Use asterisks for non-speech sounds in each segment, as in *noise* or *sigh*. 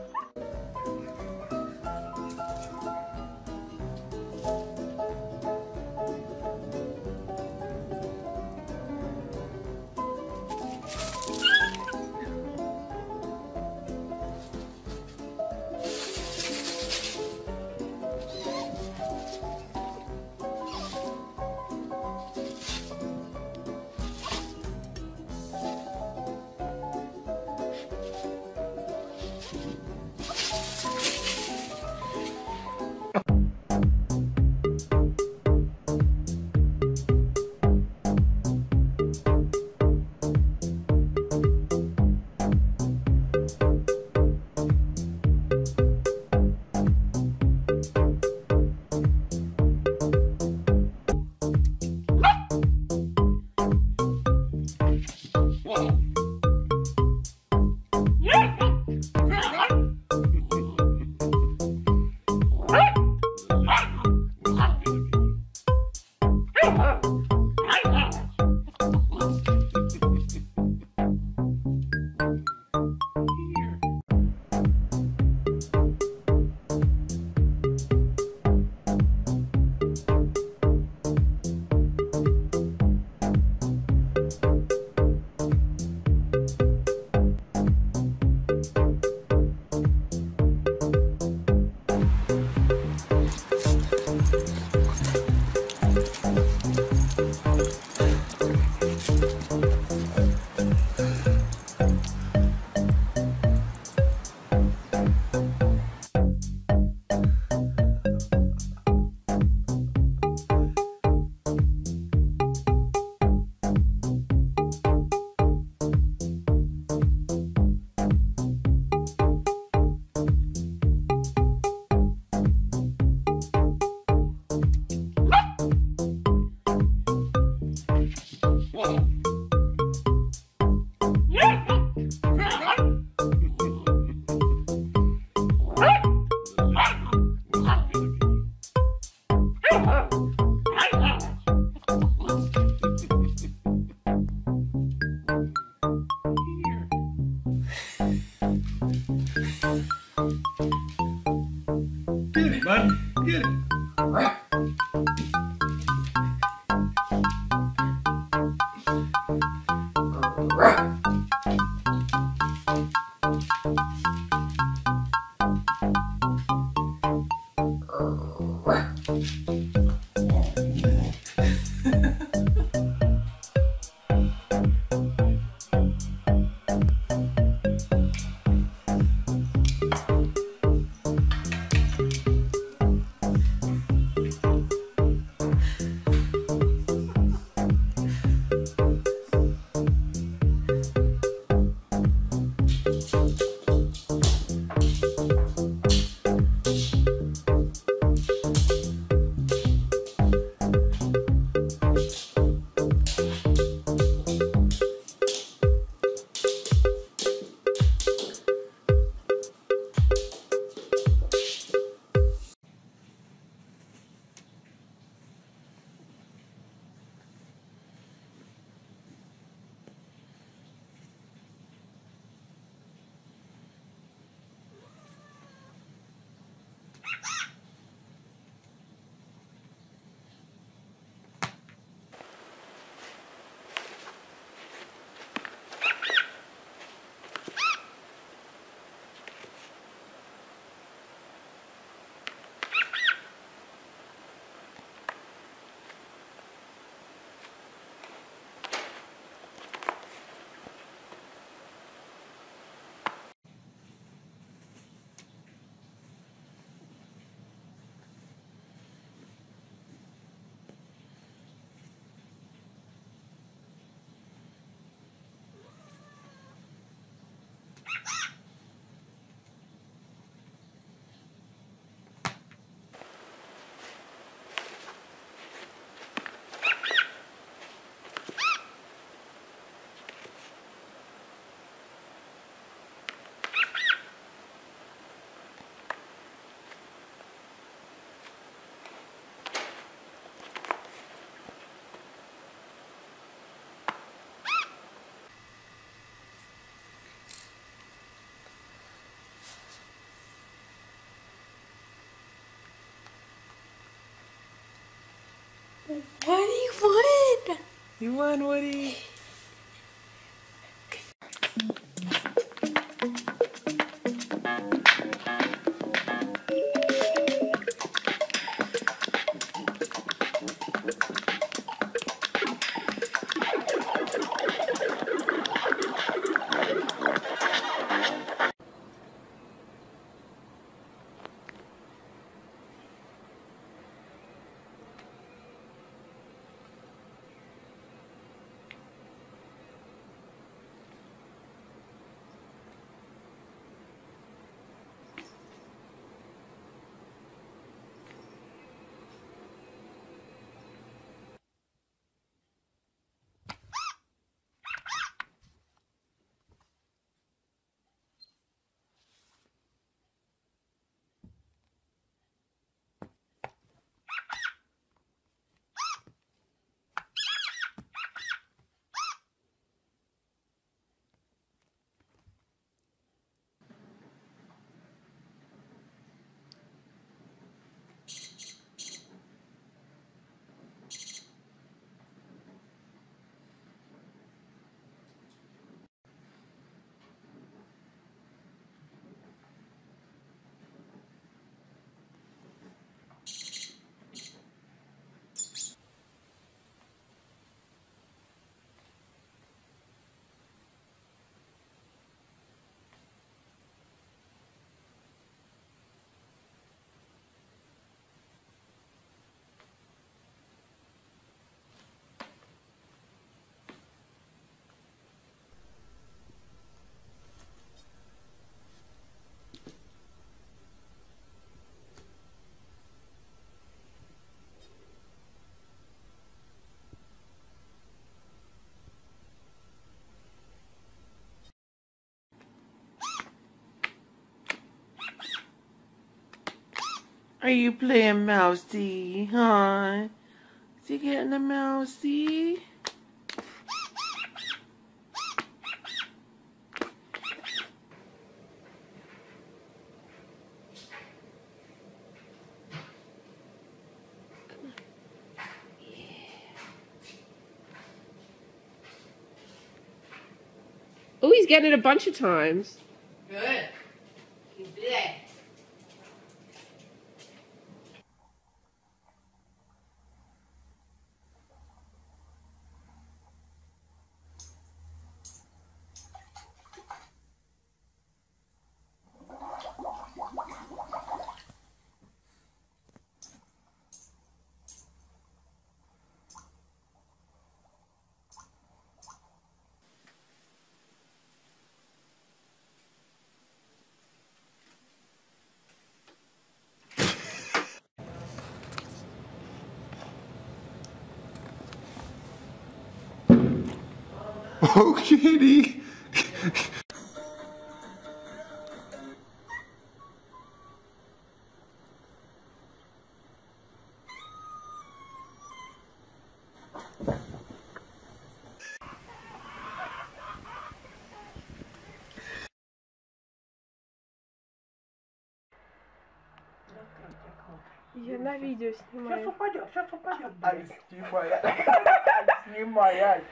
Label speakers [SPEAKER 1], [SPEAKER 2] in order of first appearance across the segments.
[SPEAKER 1] Get it, bud. Get
[SPEAKER 2] Woody won!
[SPEAKER 3] You won, Woody. Are you playing mousy, huh? Is he getting a mousy?
[SPEAKER 4] Oh, he's getting it a bunch of times.
[SPEAKER 5] Oh, kitty.
[SPEAKER 4] Я на видео снимаю.
[SPEAKER 3] упадет, сейчас упадет. Ай, снимай. *laughs* Снимай, ай.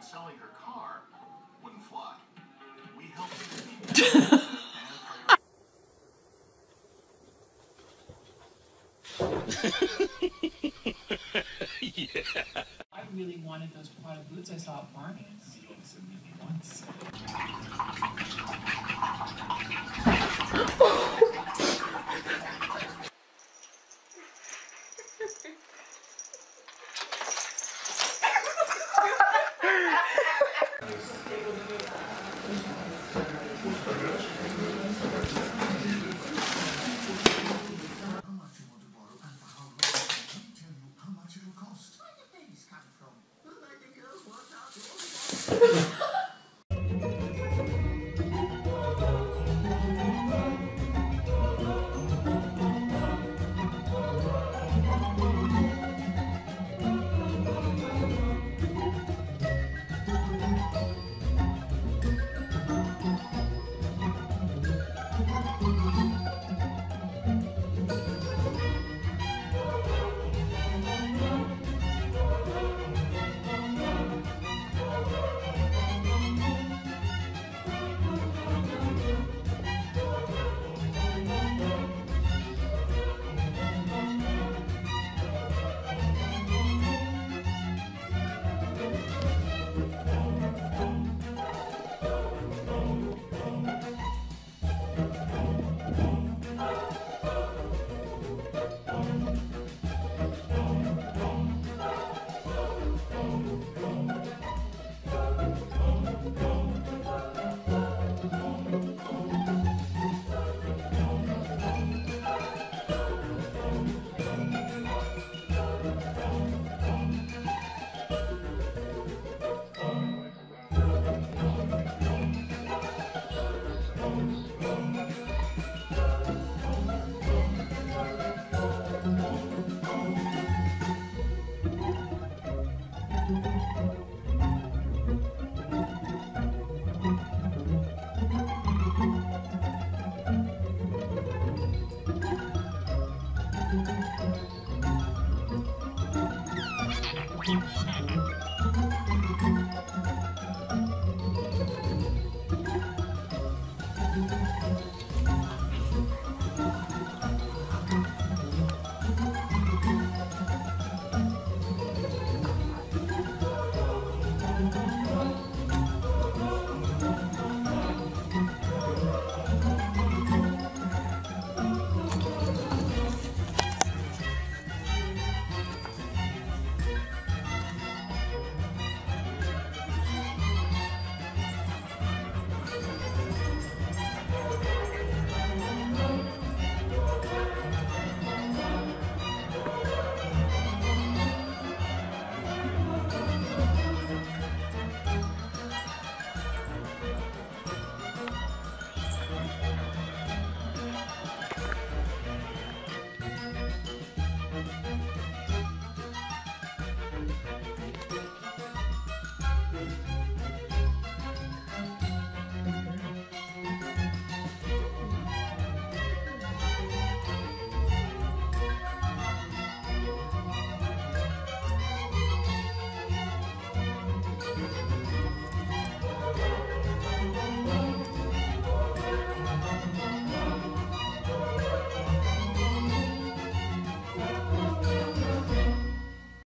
[SPEAKER 6] Selling her car wouldn't fly. We helped
[SPEAKER 1] I really wanted those Prada boots I saw at Barney's. Once.